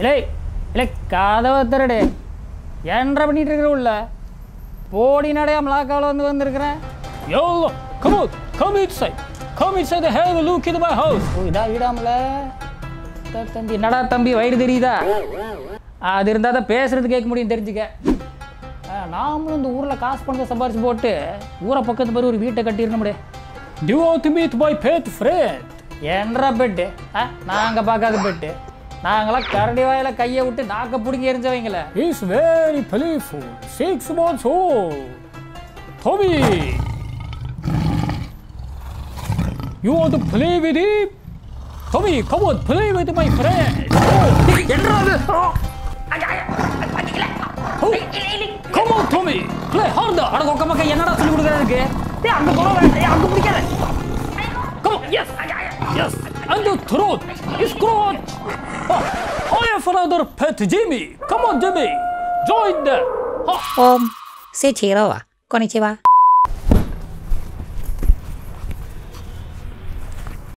இல்லை இல்லை கதவை திறடு ஏன்ற பண்ணிட்டு இருக்கிற உள்ள? போடி நடையா மலாக்காவில் வந்து வந்திருக்கிறேன். come on, come inside. Come inside and have a look in my house. ஓ இதா வீடாமல? தம்பி என்னடா தம்பி வயிறு தெரியுதா? அது இருந்தால் தான் பேசுறது கேட்க முடியும் தெரிஞ்சுக்க. நாமளும் இந்த ஊரில் காசு பணத்தை சம்பாரிச்சு போட்டு ஊரை பக்கத்து மாதிரி ஒரு வீட்டை கட்டிடணும் முடியே Do you want to meet my pet friend? என்றா பெட்டு? ஆ நாங்கள் பார்க்காத பெட்டு. நாங்களாம் கரடி வாயில கையை விட்டு நாக்க பிடிங்கி எரிஞ்சவங்கள He's very playful, six months old. Tommy! You want to play with him? Tommy, come on, play with my friend. Oh, come on, Tommy, play harder. அட கொக்க மக்கள் என்னடா சொல்லி கொடுக்குறதுக்கு டேய் அங்கே போகிறோம் அங்கே பிடிக்காத Come on, yes, yes. And the throat is another pet Jimmy. Come on, Jimmy. Join them. Huh. Um, say hello. Konnichiwa.